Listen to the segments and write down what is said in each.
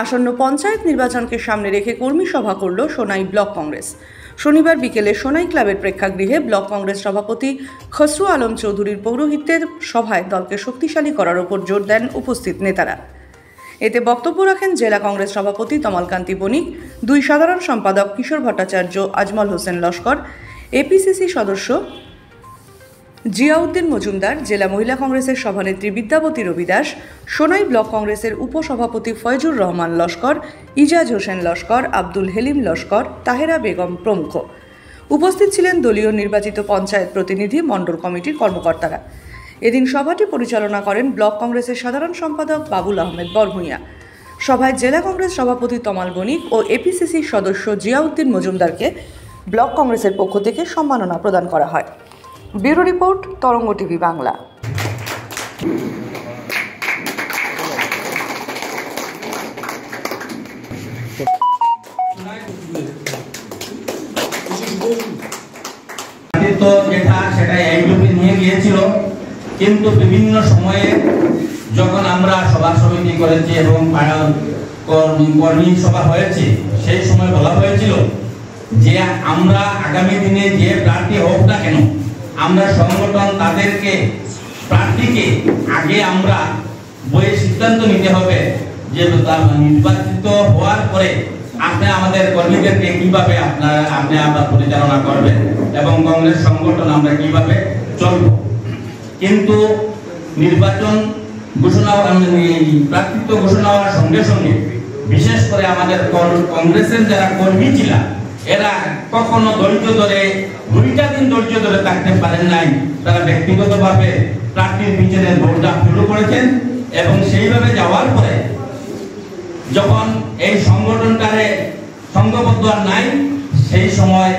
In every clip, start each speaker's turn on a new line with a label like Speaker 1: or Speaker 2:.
Speaker 1: আসন্ন পঞ্চায়েত নির্বাচনকে সামনে রেখে কর্মী সভা করল সোনাই ব্লক কংগ্রেস। শনিবার বিকেলে সোনাই ক্লাবের প্রেক্ষাগৃহে ব্লক কংগ্রেস সভাপতি খসরু আলম চৌধুরীর পৌরোহিত্যের সভায় দলকে শক্তিশালী করার ওপর জোর দেন উপস্থিত নেতারা। এতে বক্তব্য রাখেন জেলা কংগ্রেস সভাপতি তমালকান্তি বণিক, দুই সাধারণ সম্পাদক কিশোর ভট্টাচার্য, আজমল হোসেন লস্কর এপিসিসি সদস্য জিয়াউদ্দিন মজুমদার, জেলা মহিলা কংগ্রেসের সভানেত্রী বিদ্যাবতী রবি দাস সোনাই ব্লক কংগ্রেসের উপসভাপতি ফয়জুর রহমান লস্কর, ইজাজ হোসেন লস্কর, আব্দুল হেলিম লস্কর, তাহেরা বেগম প্রমুখ। উপস্থিত ছিলেন দলীয় নির্বাচিত পঞ্চায়েত প্রতিনিধি, মণ্ডল কমিটির কর্মকর্তারা। এদিন সভাটি পরিচালনা করেন ব্লক কংগ্রেসের সাধারণ সম্পাদক বাবুল আহমেদ বরভূঁইয়া সভায় জেলা কংগ্রেস সভাপতি তমাল বণিক ও এপিসিসির সদস্য জিয়াউদ্দিন মজুমদারকে ব্লক কংগ্রেসের পক্ষ থেকে সম্মাননা প্রদান করা হয়। Bureau report, Taranga TV Bangla.
Speaker 2: যেটা সেটা এইভাবে নিয়ে গিয়েছিল কিন্তু বিভিন্ন সময়ে যখন আমরা সভা সমিতি করেছি এবং কর্মী সভা হয়েছে, সেই সময় বলা হয়েছিল যে আমরা আগামী দিনে যে প্রার্থী হোক না কেন আমরা সংগঠন তাদেরকে, প্রার্থীকে আগে আমরা বইয়ে সিদ্ধান্ত নিতে হবে যে নির্বাচিত হওয়ার পরে আপনি আমাদের কর্মীদেরকে কীভাবে আপনারা, আপনি আমরা পরিচালনা করবেন এবং কংগ্রেস সংগঠন আমরা কীভাবে চলব। কিন্তু নির্বাচন ঘোষণা এই প্রার্থিত্ব ঘোষণা হওয়ার সঙ্গে সঙ্গে বিশেষ করে আমাদের কংগ্রেসের যারা কর্মী ছিল এরা কখনো ধৈর্য ধরে, দুইটা দিন ধৈর্য ধরে থাকতে পারেন নাই। তারা ব্যক্তিগতভাবে প্রার্থীর পিছনে দৌড়টা শুরু করেছেন এবং সেইভাবে যাওয়ার পরে যখন এই সংগঠনটারে সংঘবদ্ধ আর নাই, সেই সময়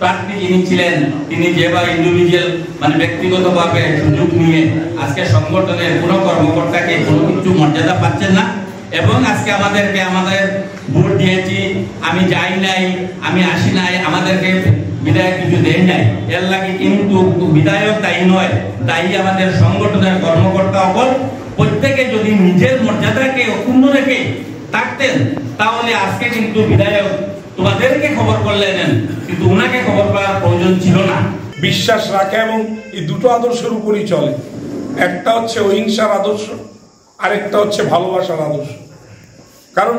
Speaker 2: প্রার্থী যিনি ছিলেন, তিনি যে বা ইন্ডিভিজুয়াল মানে ব্যক্তিগতভাবে সুযোগ নিয়ে আজকে সংগঠনের কোনো কর্মকর্তাকে কোনো কিছু মর্যাদা পাচ্ছেন না। এবং আজকে আমাদেরকে আমাদের ভোট দিয়েছি আমি যাই নাই, আমি আসি নাই, আমাদেরকে বিধায়ক কিছু দেয় নাই। এর লাগে কিন্তু বিধায়ক দায়ী নয় দায়ী আমাদের সংগঠনের কর্মকর্তা অকল। প্রত্যেকে যদি নিজের মর্যাদাকে অক্ষুণ্ণ রেখে থাকতেন, তাহলে আজকে কিন্তু বিধায়ক তোমাদেরকে খবর করলেন কিন্তু ওনাকে খবর করার প্রয়োজন ছিল না।
Speaker 3: বিশ্বাস রাখে এবং এই দুটো আদর্শের উপরই চলে। একটা হচ্ছে অহিংসার আদর্শ, আরেকটা হচ্ছে ভালোবাসার আদর্শ। কারণ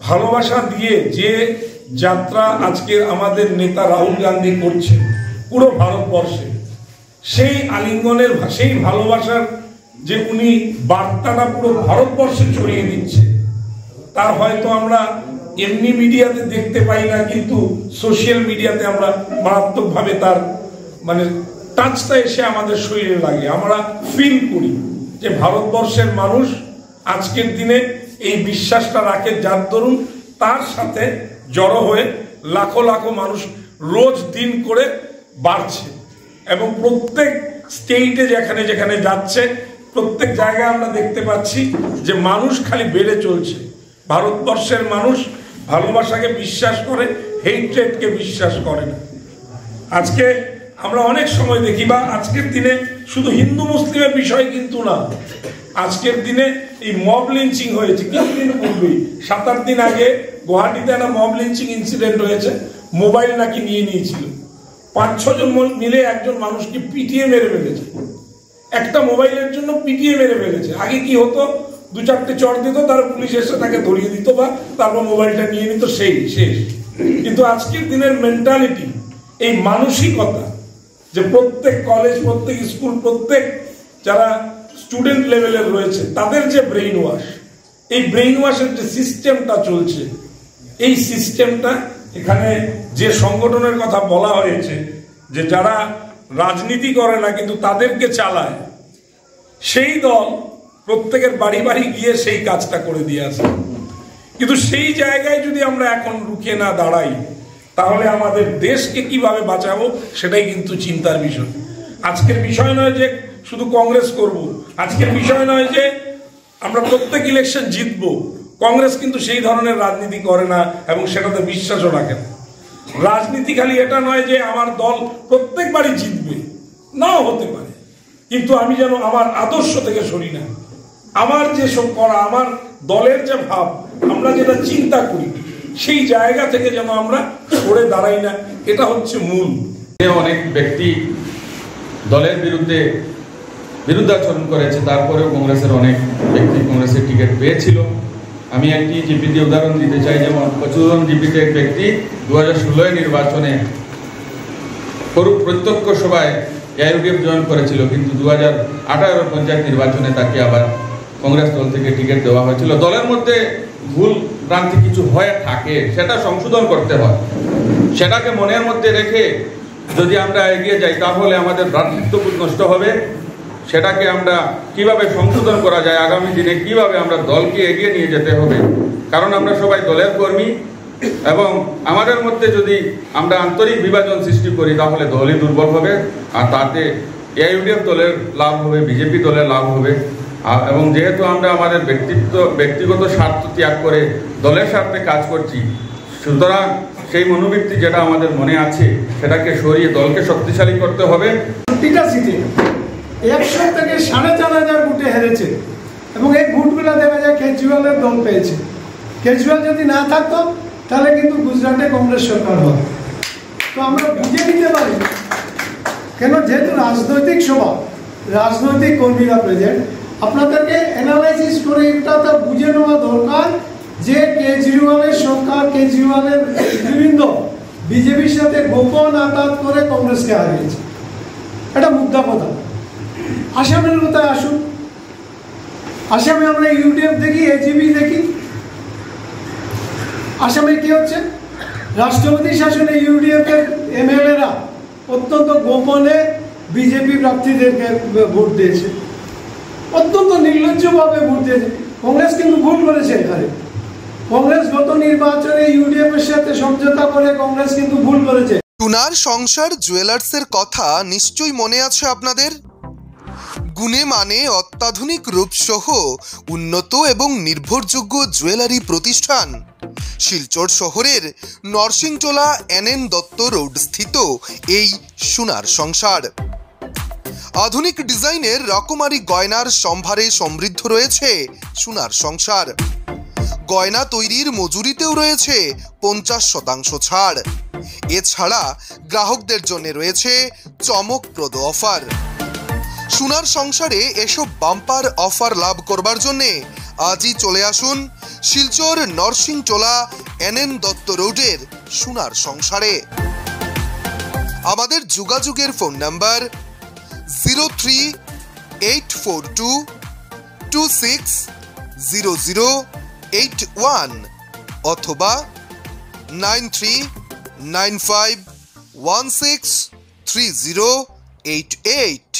Speaker 3: ভালোবাসা দিয়ে যে যাত্রা আজকে আমাদের নেতা রাহুল গান্ধী করছে পুরো ভারতবর্ষে, সেই আলিঙ্গনের সেই ভালোবাসার যে উনি বার্তাটা পুরো ভারতবর্ষে ছড়িয়ে দিচ্ছে তার হয়তো আমরা এমনি মিডিয়াতে দেখতে পাই না, কিন্তু সোশ্যাল মিডিয়াতে আমরা মারাত্মকভাবে তার মানে টাচটা এসে আমাদের শরীরে লাগে। আমরা ফিল করি যে ভারতবর্ষের মানুষ আজকের দিনে এই বিশ্বাসটা রাখে, যার দরুন তার সাথে জড়ো হয়ে লাখো লাখো মানুষ রোজ দিন করে বাড়ছে। এবং প্রত্যেক স্টেটে যেখানে যেখানে যাচ্ছে, প্রত্যেক জায়গায় আমরা দেখতে পাচ্ছি যে মানুষ খালি বেড়ে চলছে। ভারতবর্ষের মানুষ ভালোবাসাকে বিশ্বাস করে হেইট্রেটকে বিশ্বাস করে না। আজকে আমরা অনেক সময় দেখি বা আজকের দিনে শুধু হিন্দু মুসলিমের বিষয় কিন্তু না। আজকের দিনে এই মব লিঞ্চিং হয়েছে। কিছুদিন পূর্বেই সাত আট দিন আগে গুয়াহাটিতে একটা মব লিঞ্চিং ইনসিডেন্ট হয়েছে মোবাইল নাকি নিয়ে নিয়েছিল। পাঁচ ছজন মল- একজন মানুষকে পিটিয়ে মেরে ফেলেছে। একটা মোবাইলের জন্য পিটিয়ে মেরে ফেলেছে। আগে কি হতো? দু চারটে চড় দিত তার পুলিশ এসে তাকে ধরিয়ে দিত বা তারপর মোবাইলটা নিয়ে নিত, সেই শেষ। কিন্তু আজকের দিনের মেন্টালিটি এই মানসিকতা যে প্রত্যেক কলেজ প্রত্যেক স্কুল প্রত্যেক যারা স্টুডেন্ট লেভেলের রয়েছে, তাদের যে ব্রেইন ওয়াশ এই ব্রেইন ওয়াশের যে সিস্টেমটা চলছে, এই সিস্টেমটা এখানে যে সংগঠনের কথা বলা হয়েছে, যে যারা রাজনীতি করে না, কিন্তু তাদেরকে চালায়, সেই দল প্রত্যেকের বাড়ি বাড়ি গিয়ে সেই কাজটা করে দিয়ে আসে। কিন্তু সেই জায়গায় যদি আমরা এখন রুখে না দাঁড়াই তাহলে আমাদের দেশকে কীভাবে বাঁচাবো সেটাই কিন্তু চিন্তার বিষয়। আজকের বিষয় নয় যে শুধু কংগ্রেস করব। আজকের বিষয় নয় যে আমরা প্রত্যেক ইলেকশন জিতব। কংগ্রেস কিন্তু সেই ধরনের রাজনীতি করে না এবং সেটাতে বিশ্বাসও রাখে না। রাজনীতি খালি এটা নয় যে আমার দল প্রত্যেকবারই জিতবে। নাও হতে পারে। কিন্তু আমি যেন আমার আদর্শ থেকে সরি না। আমার যে সব করা, আমার দলের যে ভাব, আমরা যেটা চিন্তা করি সেই জায়গা থেকে যেন আমরা সরে দাঁড়াই না। এটা হচ্ছে মূল।
Speaker 4: অনেক ব্যক্তি দলের বিরুদ্ধে বিরুদ্ধাচরণ করেছে, তারপরেও কংগ্রেসের অনেক ব্যক্তি কংগ্রেসের টিকিট পেয়েছিল। আমি একটি জিপিতে উদাহরণ দিতে চাই, যেমন প্রচুরন জিপিতে এক ব্যক্তি দু হাজার নির্বাচনে প্রত্যক্ষ সভায় এআইউডিএফ জয়েন করেছিল, কিন্তু দু হাজার আঠারো পঞ্চায়েত নির্বাচনে তাকে আবার কংগ্রেস দল থেকে টিকিট দেওয়া হয়েছিল। দলের মধ্যে ভুল ভ্রান্তি কিছু হয়ে থাকে, সেটা সংশোধন করতে হয়। সেটাকে মনের মধ্যে রেখে যদি আমরা এগিয়ে যাই, তাহলে আমাদের ভ্রাতৃত্ববোধ নষ্ট হবে। সেটাকে আমরা কীভাবে সংশোধন করা যায়, আগামী দিনে কীভাবে আমরা দলকে এগিয়ে নিয়ে যেতে হবে? কারণ আমরা সবাই দলের কর্মী এবং আমাদের মধ্যে যদি আমরা আন্তরিক বিভাজন সৃষ্টি করি, তাহলে দলই দুর্বল হবে, আর তাতে এআইউডিএফ দলের লাভ হবে, বিজেপি দলের লাভ হবে। এবং যেহেতু আমরা আমাদের ব্যক্তিত্ব, ব্যক্তিগত স্বার্থ ত্যাগ করে দলের স্বার্থে কাজ করছি, সুতরাং সেই মনোবৃত্তি যেটা আমাদের মনে আছে, সেটাকে সরিয়ে দলকে শক্তিশালী করতে হবে।
Speaker 5: একশো থেকে সাড়ে চার হাজার ভোটে হেরেছে এবং এই ভোটগুলো দেখা যায় কেজরিওয়ালের দল পেয়েছে। কেজরিওয়াল যদি না থাকতো, তাহলে কিন্তু গুজরাটে কংগ্রেস সরকার হবে তো আমরা বুঝে নিতে পারি, কেন যেহেতু রাজনৈতিক সভা, রাজনৈতিক কর্মীরা প্রেজেন্ট আপনাদেরকে অ্যানালাইসিস করে এটা তো বুঝে নেওয়া দরকার যে কেজরিওয়ালের সরকার কেজরিওয়ালের বিভিন্ন বিজেপির সাথে গোপন আঘাত করে কংগ্রেসকে হারিয়েছে। এটা মুদ্রা কথা। আসামের কোথায় আসুন। আসামে আমরা ইউডিএফ দেখি এজিবি দেখি। আসামে কি হচ্ছে? রাষ্ট্রপতি শাসনে ইউডিএফ এর এমএলএরা অত্যন্ত গোপনে বিজেপি প্রার্থীদেরকে ভোট দিয়েছে। অত্যন্ত নির্লজ্জভাবে ভোট দিয়েছে। কংগ্রেস কিন্তু ভুল করেছে এখানে। কংগ্রেস গত নির্বাচনে ইউডিএফ এর সাথে সমঝোতা করে কংগ্রেস কিন্তু ভুল করেছে।
Speaker 6: টুনার সংসার জুয়েলার্সের কথা নিশ্চয়ই মনে আছে আপনাদের? গুণে মানে অত্যাধুনিক রূপসহ উন্নত এবং নির্ভরযোগ্য জুয়েলারি প্রতিষ্ঠান। শিলচর শহরের নরসিংটোলা এনএন দত্ত রোড স্থিত এই সোনার সংসার। আধুনিক ডিজাইনের রকমারি গয়নার সম্ভারে সমৃদ্ধ রয়েছে সোনার সংসার। গয়না তৈরির মজুরিতেও রয়েছে পঞ্চাশ শতাংশ ছাড়। এছাড়া গ্রাহকদের জন্য রয়েছে চমকপ্রদ অফার। সোনার সংসারে এসব বাম্পার অফার লাভ করবার জন্য আজই চলে আসুন শিলচর নরসিংটোলা এনএন দত্ত রোডের সোনার সংসারে। আমাদের যোগাযোগের phone number zero three eight four two two six zero zero eight one অথবা nine three nine five one six three zero eight eight